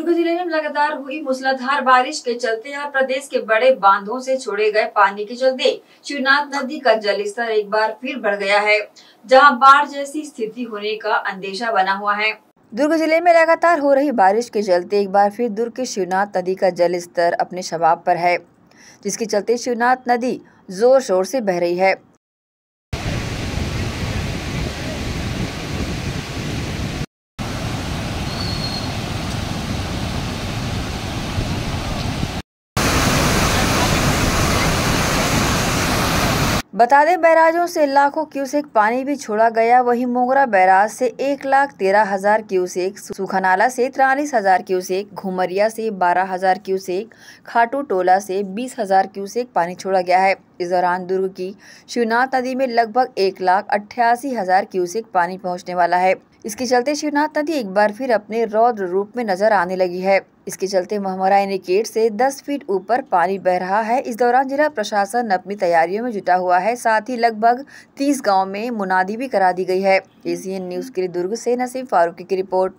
दुर्ग ज़िले में लगातार हुई मूसलाधार बारिश के चलते और प्रदेश के बड़े बांधों से छोड़े गए पानी के चलते शिवनाथ नदी का जल स्तर एक बार फिर बढ़ गया है, जहाँ बाढ़ जैसी स्थिति होने का अंदेशा बना हुआ है। दुर्ग ज़िले में लगातार हो रही बारिश के चलते एक बार फिर दुर्ग के शिवनाथ नदी का जल स्तर अपने शबाब पर है, जिसके चलते शिवनाथ नदी ज़ोर शोर से बह रही है। बता दें, बैराजों से लाखों क्यूसेक पानी भी छोड़ा गया। वही मोगरा बैराज से एक लाख तेरह हज़ार क्यूसेक, सुखनाला से तिरालीस हज़ार क्यूसेक, घुमरिया से बारह हज़ार क्यूसेक खाटू टोला से बीस हज़ार क्यूसेक पानी छोड़ा गया है। इस दौरान दुर्ग की शिवनाथ नदी में लगभग एक लाख अट्ठासी हज़ार क्यूसेक पानी पहुँचने वाला है। इसके चलते शिवनाथ नदी एक बार फिर अपने रौद्र रूप में नज़र आने लगी है। इसके चलते महमरा गेट से 10 फीट ऊपर पानी बह रहा है। इस दौरान जिला प्रशासन अपनी तैयारियों में जुटा हुआ है। साथ ही लगभग 30 गाँव में मुनादी भी करा दी गई है। एसीएन न्यूज़ के लिए दुर्ग से नसीम फारूकी की रिपोर्ट।